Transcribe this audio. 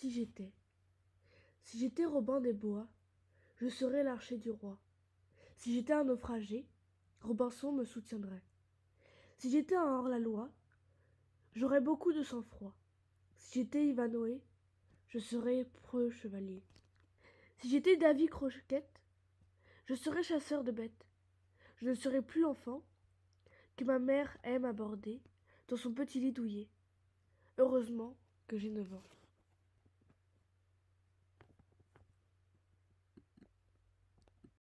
Si j'étais, si j'étais Robin des Bois, je serais l'archer du roi. Si j'étais un naufragé, Robinson me soutiendrait. Si j'étais un hors-la-loi, j'aurais beaucoup de sang-froid. Si j'étais Ivanoé, je serais preux chevalier. Si j'étais David Croquette, je serais chasseur de bêtes. Je ne serais plus l'enfant que ma mère aime aborder dans son petit lit douillet. Heureusement que j'ai neuf ans.